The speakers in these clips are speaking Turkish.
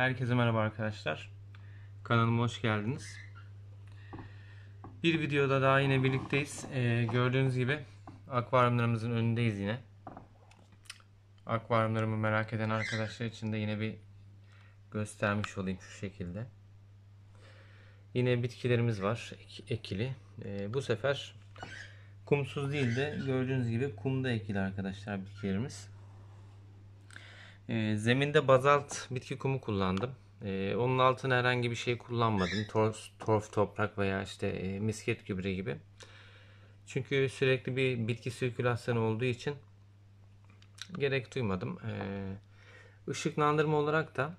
Herkese merhaba arkadaşlar. Kanalıma hoş geldiniz. Bir videoda daha yine birlikteyiz. Ee, gördüğünüz gibi akvaryumlarımızın önündeyiz yine. Akvaryumlarımı merak eden arkadaşlar için de yine bir göstermiş olayım şu şekilde. Yine bitkilerimiz var ek- ekili. Ee, bu sefer kumsuz değil de gördüğünüz gibi kumda ekili arkadaşlar bitkilerimiz. E, zeminde bazalt bitki kumu kullandım. E, onun altına herhangi bir şey kullanmadım. Torf, torf toprak veya işte e, misket gübre gibi. Çünkü sürekli bir bitki sirkülasyonu olduğu için gerek duymadım. E, ışıklandırma olarak da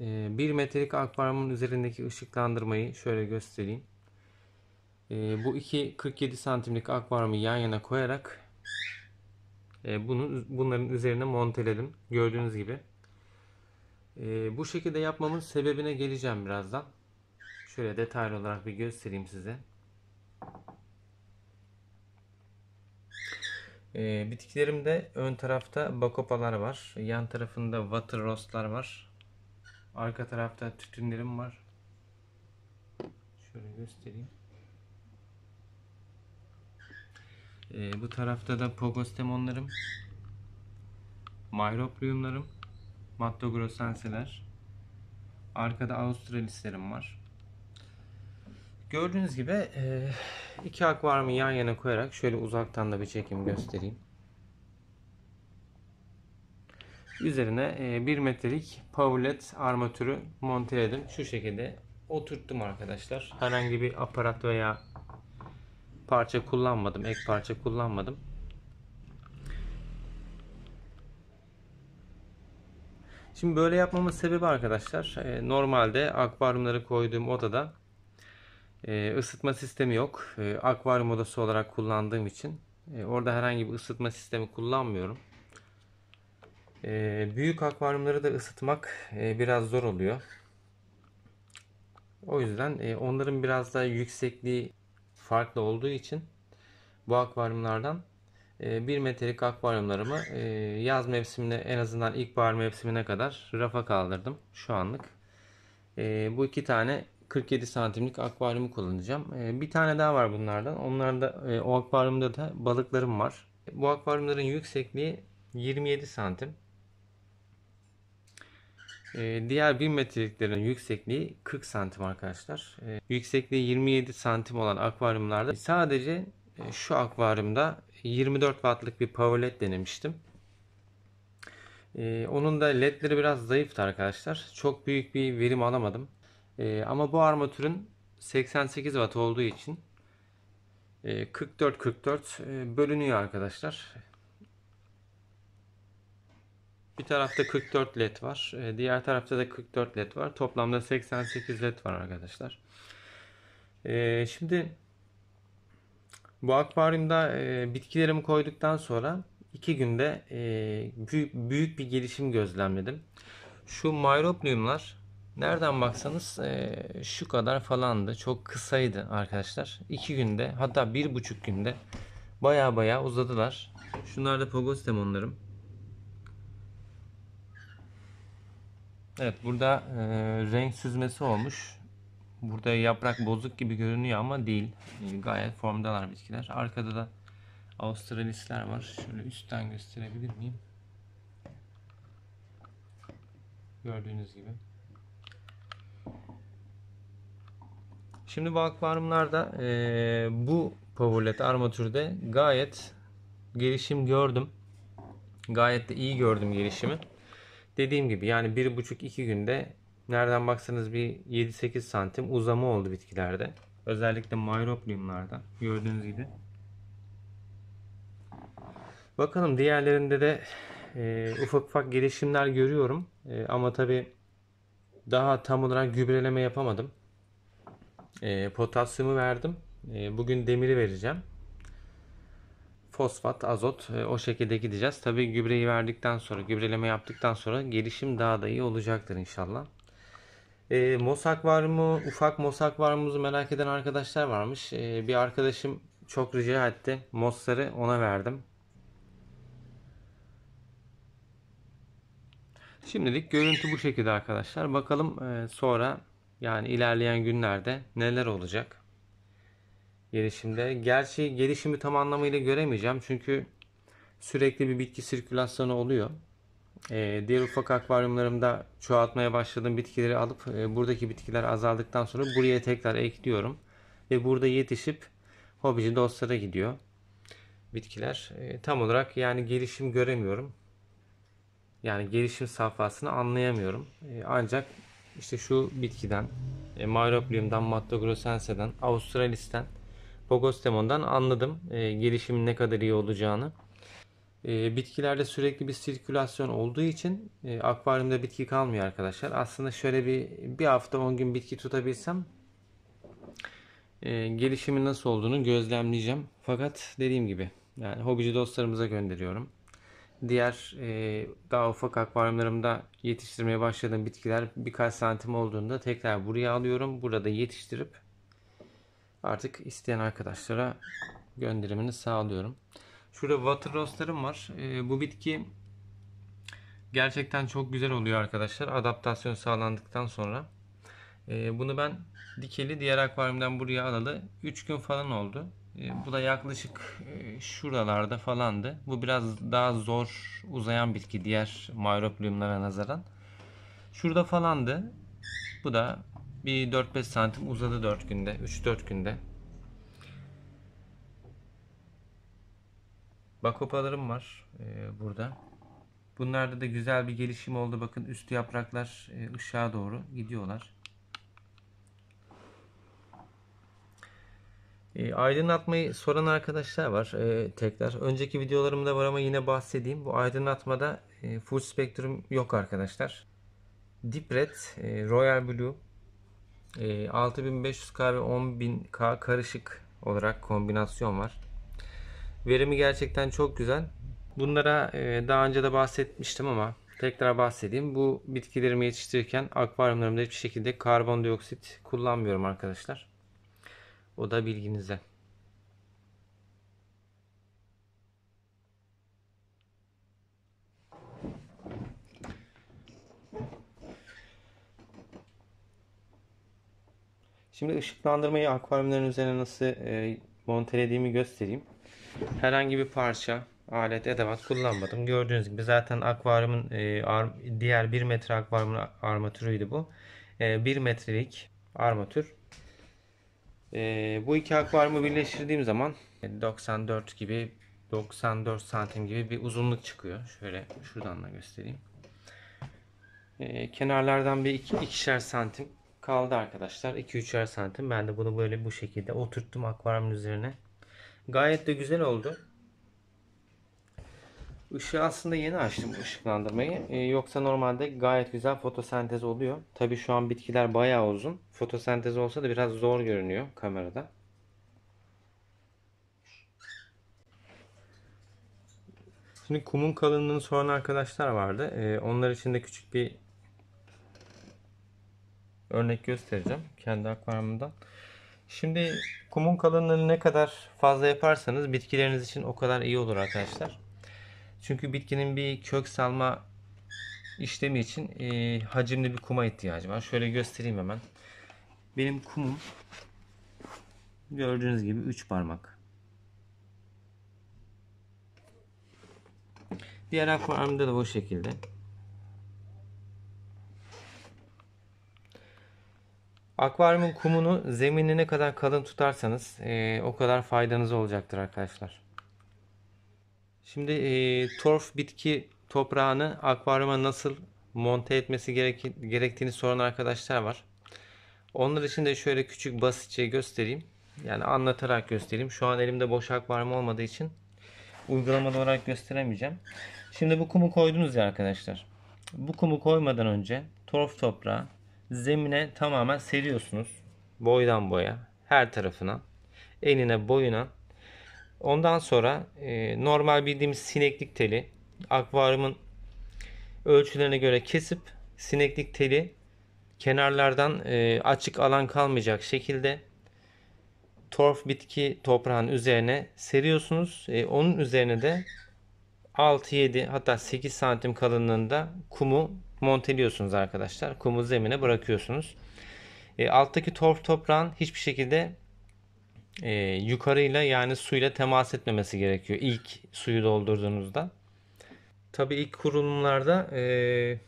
e, 1 metrelik akvaryumun üzerindeki ışıklandırmayı şöyle göstereyim. Bu iki 47 santimlik akvaryumu yan yana koyarak bunu bunların üzerine monteledim. Gördüğünüz gibi. E, bu şekilde yapmamın sebebine geleceğim birazdan. Şöyle detaylı olarak bir göstereyim size. E, bitkilerimde ön tarafta bakopalar var. Yan tarafında water rostlar var. Arka tarafta tütünlerim var. Şöyle göstereyim. Ee, bu tarafta da Pogostemonlarım, Myropriumlarım, Mattogrossenseler. Arkada Australislerim var. Gördüğünüz gibi e, iki akvaryumu yan yana koyarak şöyle uzaktan da bir çekim göstereyim. Üzerine e, 1 metrelik Paulet armatürü monteledim. Şu şekilde oturttum arkadaşlar. Herhangi bir aparat veya parça kullanmadım. Ek parça kullanmadım. Şimdi böyle yapmamın sebebi arkadaşlar e, normalde akvaryumları koyduğum odada e, ısıtma sistemi yok. E, akvaryum odası olarak kullandığım için orada herhangi bir ısıtma sistemi kullanmıyorum. Büyük akvaryumları da ısıtmak biraz zor oluyor. O yüzden onların biraz daha yüksekliği farklı olduğu için bu akvaryumlardan 1 e, metrelik akvaryumlarımı e, yaz mevsimine en azından ilkbahar mevsimine kadar rafa kaldırdım şu anlık. E, bu iki tane 47 santimlik akvaryumu kullanacağım. Bir tane daha var bunlardan. Onlarda o akvaryumda da balıklarım var. Bu akvaryumların yüksekliği 27 santim. Diğer 1000 metreliklerin yüksekliği 40 santim arkadaşlar. Yüksekliği 27 santim olan akvaryumlarda sadece şu akvaryumda 24 wattlık bir power led denemiştim. Onun da ledleri biraz zayıftı arkadaşlar. Çok büyük bir verim alamadım. Ama bu armatürün 88 watt olduğu için 44-44 bölünüyor arkadaşlar. Bir tarafta 44 led var. E, diğer tarafta da 44 led var. Toplamda 88 led var arkadaşlar. E, şimdi bu akvaryumda e, bitkilerimi koyduktan sonra 2 günde büyük, bir gelişim gözlemledim. Şu myropliumlar nereden baksanız şu kadar falandı. Çok kısaydı arkadaşlar. 2 günde hatta 1,5 günde baya baya uzadılar. Şunlar da pogostemonlarım. Evet burada e, renk süzmesi olmuş. Burada yaprak bozuk gibi görünüyor ama değil. E, gayet formdalar bitkiler. Arkada da Avustralisler var. Şöyle üstten gösterebilir miyim? Gördüğünüz gibi. Şimdi bu akvaryumlarda e, bu Powerlet armatürde gayet gelişim gördüm. Gayet de iyi gördüm gelişimi. Dediğim gibi yani 1,5-2 günde nereden baksanız bir 7-8 santim uzama oldu bitkilerde. Özellikle myropliumlarda gördüğünüz gibi. Bakalım diğerlerinde de e, ufak ufak gelişimler görüyorum. E, ama tabi daha tam olarak gübreleme yapamadım. E, potasyumu verdim. E, bugün demiri vereceğim fosfat, azot e, o şekilde gideceğiz. Tabi gübreyi verdikten sonra, gübreleme yaptıktan sonra gelişim daha da iyi olacaktır inşallah. E, mos akvaryumu, ufak mos akvaryumumuzu merak eden arkadaşlar varmış. E, bir arkadaşım çok rica etti. Mosları ona verdim. Şimdilik görüntü bu şekilde arkadaşlar. Bakalım e, sonra yani ilerleyen günlerde neler olacak gelişimde. Gerçi gelişimi tam anlamıyla göremeyeceğim çünkü sürekli bir bitki sirkülasyonu oluyor. E, diğer ufak akvaryumlarımda çoğaltmaya başladığım bitkileri alıp e, buradaki bitkiler azaldıktan sonra buraya tekrar ekliyorum. Ve burada yetişip hobici dostlara gidiyor bitkiler. E, tam olarak yani gelişim göremiyorum. Yani gelişim safhasını anlayamıyorum. E, ancak işte şu bitkiden, e, Myroplium'dan, Mattogrossense'den, Australis'ten, Pogostemon'dan anladım e, gelişimin ne kadar iyi olacağını. E, bitkilerde sürekli bir sirkülasyon olduğu için e, akvaryumda bitki kalmıyor arkadaşlar. Aslında şöyle bir bir hafta 10 gün bitki tutabilsem e, gelişimin nasıl olduğunu gözlemleyeceğim. Fakat dediğim gibi yani hobici dostlarımıza gönderiyorum. Diğer e, daha ufak akvaryumlarımda yetiştirmeye başladığım bitkiler birkaç santim olduğunda tekrar buraya alıyorum. Burada yetiştirip artık isteyen arkadaşlara gönderimini sağlıyorum. Şurada water rose'larım var. E, bu bitki gerçekten çok güzel oluyor arkadaşlar. Adaptasyon sağlandıktan sonra. E, bunu ben dikeli diğer akvaryumdan buraya alalı 3 gün falan oldu. E, bu da yaklaşık e, şuralarda falandı. Bu biraz daha zor uzayan bitki diğer myropliumlara nazaran. Şurada falandı. Bu da bir 4-5 santim uzadı 4 günde. 3-4 günde. Bakopalarım var e, burada. Bunlarda da güzel bir gelişim oldu. Bakın üst yapraklar e, ışığa doğru gidiyorlar. E, aydınlatmayı soran arkadaşlar var e, tekrar. Önceki videolarımda var ama yine bahsedeyim. Bu aydınlatmada e, full spektrum yok arkadaşlar. Deep Red, e, Royal Blue, e, 6500K ve 10000K karışık olarak kombinasyon var. Verimi gerçekten çok güzel. Bunlara e, daha önce de bahsetmiştim ama tekrar bahsedeyim. Bu bitkilerimi yetiştirirken akvaryumlarımda hiçbir şekilde karbondioksit kullanmıyorum arkadaşlar. O da bilginize. Şimdi ışıklandırmayı akvaryumların üzerine nasıl e, montelediğimi göstereyim. Herhangi bir parça, alet, edevat kullanmadım. Gördüğünüz gibi zaten akvaryumun e, ar, diğer 1 metre akvaryumun armatürüydü bu. E, 1 metrelik armatür. E, bu iki akvaryumu birleştirdiğim zaman 94 gibi 94 santim gibi bir uzunluk çıkıyor. Şöyle şuradan da göstereyim. E, kenarlardan bir iki, ikişer santim kaldı arkadaşlar. 2-3'er santim. Ben de bunu böyle bu şekilde oturttum akvaryumun üzerine. Gayet de güzel oldu. Işığı aslında yeni açtım ışıklandırmayı. Ee, yoksa normalde gayet güzel fotosentez oluyor. Tabi şu an bitkiler bayağı uzun. Fotosentez olsa da biraz zor görünüyor kamerada. Şimdi kumun kalınlığını soran arkadaşlar vardı. Ee, onlar için de küçük bir örnek göstereceğim kendi akvaryumumdan. Şimdi kumun kalınlığını ne kadar fazla yaparsanız bitkileriniz için o kadar iyi olur arkadaşlar. Çünkü bitkinin bir kök salma işlemi için e, hacimli bir kuma ihtiyacı var. Şöyle göstereyim hemen. Benim kumum gördüğünüz gibi 3 parmak. Diğer akvaryumda da bu şekilde. Akvaryumun kumunu zeminine ne kadar kalın tutarsanız e, o kadar faydanız olacaktır arkadaşlar. Şimdi e, torf bitki toprağını akvaryuma nasıl monte etmesi gerek gerektiğini soran arkadaşlar var. Onlar için de şöyle küçük basitçe göstereyim. Yani anlatarak göstereyim. Şu an elimde boş akvaryum olmadığı için uygulamalı olarak gösteremeyeceğim. Şimdi bu kumu koydunuz ya arkadaşlar. Bu kumu koymadan önce torf toprağı zemine tamamen seriyorsunuz. Boydan boya her tarafına. Enine boyuna. Ondan sonra e, normal bildiğimiz sineklik teli akvaryumun ölçülerine göre kesip sineklik teli kenarlardan e, açık alan kalmayacak şekilde torf bitki toprağın üzerine seriyorsunuz. E, onun üzerine de 6-7 hatta 8 santim kalınlığında kumu monteliyorsunuz arkadaşlar. Kumu zemine bırakıyorsunuz. E, alttaki torf toprağın hiçbir şekilde e, yukarıyla yani suyla temas etmemesi gerekiyor ilk suyu doldurduğunuzda. Tabii ilk kurulumlarda e,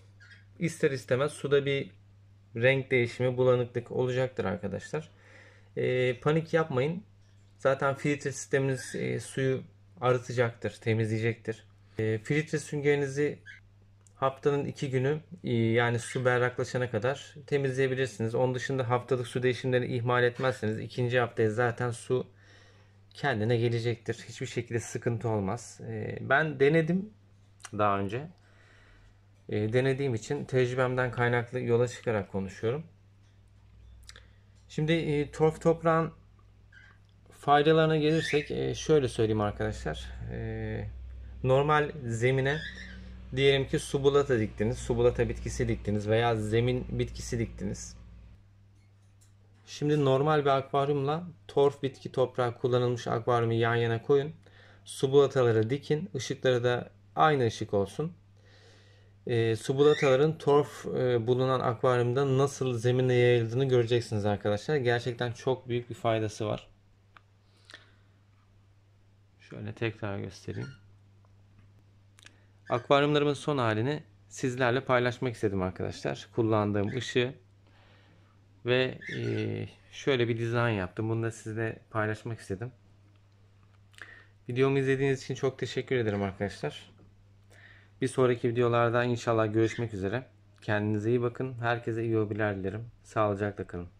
ister istemez suda bir renk değişimi, bulanıklık olacaktır arkadaşlar. E, panik yapmayın. Zaten filtre sisteminiz e, suyu arıtacaktır, temizleyecektir. E, filtre süngerinizi haftanın iki günü e, yani su berraklaşana kadar temizleyebilirsiniz. Onun dışında haftalık su değişimlerini ihmal etmezseniz ikinci haftaya zaten su kendine gelecektir. Hiçbir şekilde sıkıntı olmaz. E, ben denedim daha önce. E, denediğim için tecrübemden kaynaklı yola çıkarak konuşuyorum. Şimdi torf toprağın faydalarına gelirsek şöyle söyleyeyim arkadaşlar. Normal zemine diyelim ki subulata diktiniz, subulata bitkisi diktiniz veya zemin bitkisi diktiniz. Şimdi normal bir akvaryumla torf bitki toprağı kullanılmış akvaryumu yan yana koyun. Subulataları dikin. Işıkları da aynı ışık olsun. E, subulataların torf e, bulunan akvaryumda nasıl zemine yayıldığını göreceksiniz arkadaşlar. Gerçekten çok büyük bir faydası var. Şöyle tekrar göstereyim. Akvaryumlarımın son halini sizlerle paylaşmak istedim arkadaşlar. Kullandığım ışığı ve e, şöyle bir dizayn yaptım. Bunu da sizle paylaşmak istedim. Videomu izlediğiniz için çok teşekkür ederim arkadaşlar. Bir sonraki videolarda inşallah görüşmek üzere. Kendinize iyi bakın. Herkese iyi hobiler dilerim. Sağlıcakla kalın.